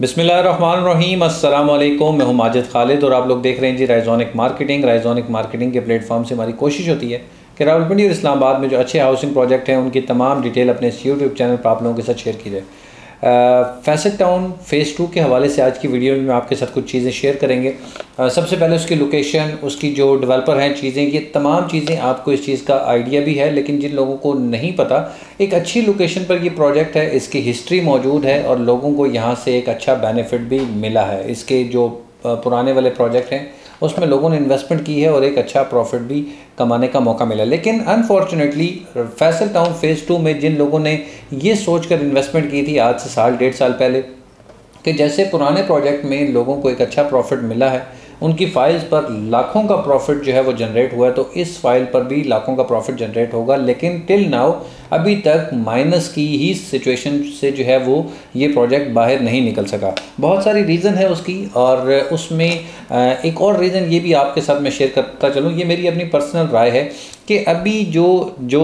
बिसमीम अल्लाम मैं हूँ माजिद खालिद और आप लोग देख रहे हैं जी राइजोनिक मार्केटिंग राइजोनिक मार्केटिंग के प्लेटफॉर्म से हमारी कोशिश होती है कि रावलपिंडी और इस्लामाबाद में जो अच्छे हाउसिंग प्रोजेक्ट हैं, उनकी तमाम डिटेल अपने यूट्यूब चैनल पर आप लोगों के साथ शेयर की जाए। फैसट टाउन फ़ेज़ टू के हवाले से आज की वीडियो में आपके साथ कुछ चीज़ें शेयर करेंगे। सबसे पहले उसकी लोकेशन, उसकी जो डेवलपर हैं, चीज़ें, ये तमाम चीज़ें आपको इस चीज़ का आइडिया भी है, लेकिन जिन लोगों को नहीं पता, एक अच्छी लोकेशन पर ये प्रोजेक्ट है, इसकी हिस्ट्री मौजूद है और लोगों को यहाँ से एक अच्छा बेनिफिट भी मिला है। इसके जो पुराने वाले प्रोजेक्ट हैं उसमें लोगों ने इन्वेस्टमेंट की है और एक अच्छा प्रॉफिट भी कमाने का मौका मिला। लेकिन unfortunately Faisal town phase two में जिन लोगों ने ये सोच कर इन्वेस्टमेंट की थी, आज से साल, डेढ़ साल पहले, कि जैसे पुराने प्रोजेक्ट में लोगों को एक अच्छा प्रॉफिट मिला है, उनकी फाइल्स पर लाखों का प्रॉफिट जो है वो जनरेट हुआ है तो इस फ़ाइल पर भी लाखों का प्रॉफिट जनरेट होगा। लेकिन टिल नाउ अभी तक माइनस की ही सिचुएशन से जो है वो ये प्रोजेक्ट बाहर नहीं निकल सका। बहुत सारी रीज़न है उसकी और उसमें एक और रीज़न ये भी आपके साथ मैं शेयर करता चलूँ, ये मेरी अपनी पर्सनल राय है कि अभी जो जो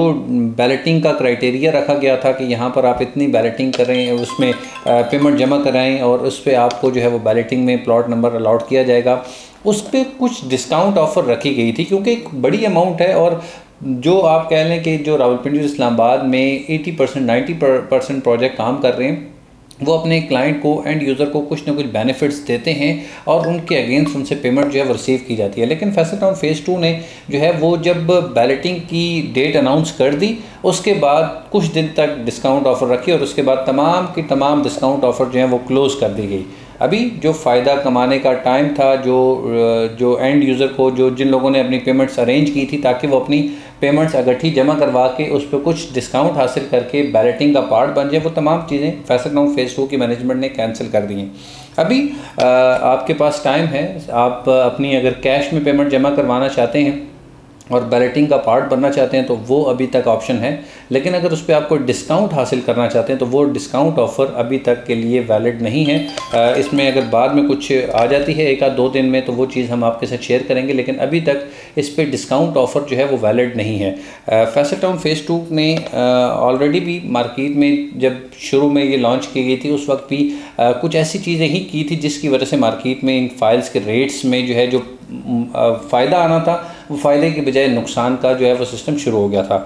बैलेटिंग का क्राइटेरिया रखा गया था कि यहाँ पर आप इतनी बैलेटिंग करें उसमें पेमेंट जमा कराएँ और उस पर आपको जो है वो बैलेटिंग में प्लॉट नंबर अलाउट किया जाएगा, उस पर कुछ डिस्काउंट ऑफ़र रखी गई थी क्योंकि एक बड़ी अमाउंट है और जो आप कह लें कि जो रावलपिंडी इस्लामाबाद में 80 परसेंट नाइन्टी परसेंट प्रोजेक्ट काम कर रहे हैं वो अपने क्लाइंट को एंड यूज़र को कुछ ना कुछ बेनिफिट्स देते हैं और उनके अगेंस्ट उनसे पेमेंट जो है रिसीव की जाती है। लेकिन फैसल टाउन फ़ेज़ टू ने जो है वो जब बैलेटिंग की डेट अनाउंस कर दी, उसके बाद कुछ दिन तक डिस्काउंट ऑफ़र रखी और उसके बाद तमाम की तमाम डिस्काउंट ऑफ़र जो है वो क्लोज़ कर दी गई। अभी जो फ़ायदा कमाने का टाइम था, जो जो एंड यूज़र को, जो जिन लोगों ने अपनी पेमेंट्स अरेंज की थी ताकि वो अपनी पेमेंट्स अगठी जमा करवा के उस पर कुछ डिस्काउंट हासिल करके बैलेटिंग का पार्ट बन जाए, वो तमाम चीज़ें फैसल नाउ फ़ेज़ टू की मैनेजमेंट ने कैंसिल कर दी हैं। अभी आपके पास टाइम है, आप अपनी अगर कैश में पेमेंट जमा करवाना चाहते हैं और बैलेटिंग का पार्ट बनना चाहते हैं तो वो अभी तक ऑप्शन है। लेकिन अगर उस पर आपको डिस्काउंट हासिल करना चाहते हैं तो वो डिस्काउंट ऑफ़र अभी तक के लिए वैलिड नहीं है। इसमें अगर बाद में कुछ आ जाती है एक आध दो दिन में तो वो चीज़ हम आपके साथ शेयर करेंगे, लेकिन अभी तक इस पर डिस्काउंट ऑफ़र जो है वो वैलिड नहीं है। फैसल टाउन फ़ेज़ टू ने ऑलरेडी भी मार्केट में जब शुरू में ये लॉन्च की गई थी, उस वक्त भी कुछ ऐसी चीज़ें ही की थी जिसकी वजह से मार्केट में इन फाइल्स के रेट्स में जो है जो फ़ायदा आना था। वो फ़ायदे के बजाय नुकसान का जो है वो सिस्टम शुरू हो गया था।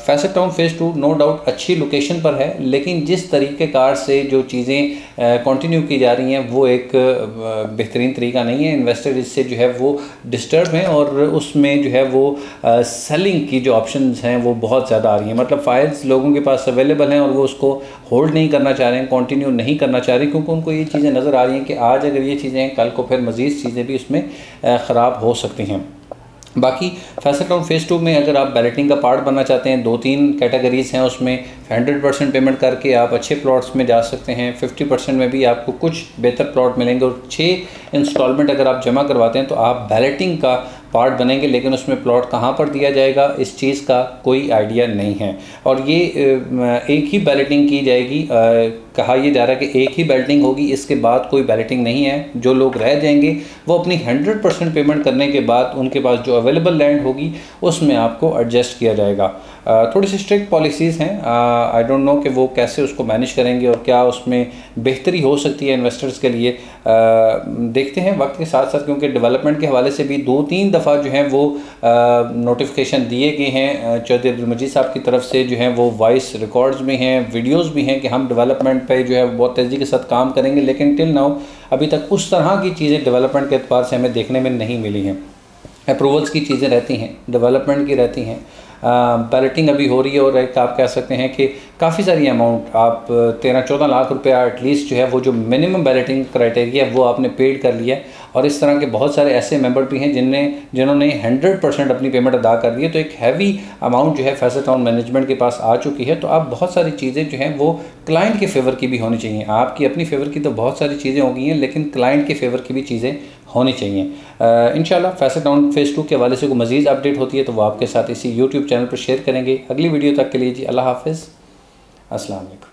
Faisal town phase two no doubt अच्छी लोकेशन पर है, लेकिन जिस तरीके कार से जो चीज़ें कंटिन्यू की जा रही हैं, वो एक बेहतरीन तरीका नहीं है। इन्वेस्टर इससे जो है वो डिस्टर्ब हैं और उसमें जो है वो सेलिंग की जो ऑप्शन हैं वो बहुत ज़्यादा आ रही हैं। मतलब फाइल्स लोगों के पास अवेलेबल हैं और वो उसको होल्ड नहीं करना चाह रहे हैं कंटिन्यू नहीं करना चाह रहे क्योंकि उनको ये चीज़ें नज़र आ रही हैं कि आज अगर ये चीज़ें हैं, कल को फिर मज़ीद चीज़ें भी उसमें ख़राब हो सकती हैं। बाकी फैसल टाउन फ़ेज़ टू में अगर आप बैलेटिंग का पार्ट बनना चाहते हैं, दो तीन कैटेगरीज़ हैं उसमें, हंड्रेड परसेंट पेमेंट करके आप अच्छे प्लॉट्स में जा सकते हैं, फिफ्टी परसेंट में भी आपको कुछ बेहतर प्लॉट मिलेंगे और छः इंस्टॉलमेंट अगर आप जमा करवाते हैं तो आप बैलेटिंग का पार्ट बनेंगे, लेकिन उसमें प्लॉट कहाँ पर दिया जाएगा, इस चीज़ का कोई आइडिया नहीं है। और ये एक ही बैलेटिंग की जाएगी कहा यह जा रहा है कि एक ही बैलेटिंग होगी इसके बाद कोई बैलेटिंग नहीं है। जो लोग रह जाएँगे वो अपनी हंड्रेड परसेंट पेमेंट करने के बाद उनके पास जो अवेलेबल लैंड होगी उसमें आपको एडजस्ट किया जाएगा। थोड़ी सी स्ट्रिक्ट पॉलिसीज़ हैं। आई डोंट नो कि वो कैसे उसको मैनेज करेंगे और क्या उसमें बेहतरी हो सकती है इन्वेस्टर्स के लिए। आ, देखते हैं वक्त के साथ साथ क्योंकि डेवलपमेंट के हवाले से भी दो तीन दफ़ा जो है वो नोटिफिकेशन दिए गए हैं। चौधरी अब्दुल मजीद साहब की तरफ़ से जो है वो वॉइस रिकॉर्ड्स भी हैं वीडियोज़ भी हैं कि हम डेवलपमेंट पर जो है, बहुत तेज़ी के साथ काम करेंगे, लेकिन टिल नाउ अभी तक उस तरह की चीज़ें डेवलपमेंट के अतबार से हमें देखने में नहीं मिली हैं। अप्रूवल्स की चीज़ें रहती हैं डेवलपमेंट की रहती हैं। बैलेटिंग अभी हो रही है और एक आप कह सकते हैं कि काफ़ी सारी अमाउंट आप तेरह चौदह लाख रुपया एटलीस्ट जो है, वो जो मिनिमम बैलेटिंग क्राइटेरिया है, वो आपने पेड कर लिया है। और इस तरह के बहुत सारे ऐसे मेंबर भी हैं जिनने, जिन्होंने हंड्रेड परसेंट अपनी पेमेंट अदा कर दी है। तो एक हैवी अमाउंट जो है फैसल टाउन मैनेजमेंट के पास आ चुकी है। तो आप बहुत सारी चीज़ें जो हैं, वो क्लाइंट के फेवर की भी होनी चाहिए। आपकी अपनी फेवर की तो बहुत सारी चीज़ें हो गई हैं, लेकिन क्लाइंट के फेवर की भी चीज़ें होनी चाहिए। इन फैसल टाउन फ़ेज़ टू के हवाले से कोई मज़ीद अपडेट होती है तो वो आपके साथ इसी यूट्यूब चैनल पर शेयर करेंगे। अगली वीडियो तक के लिए जी, अल्लाह हाफिज़। वालेकुम।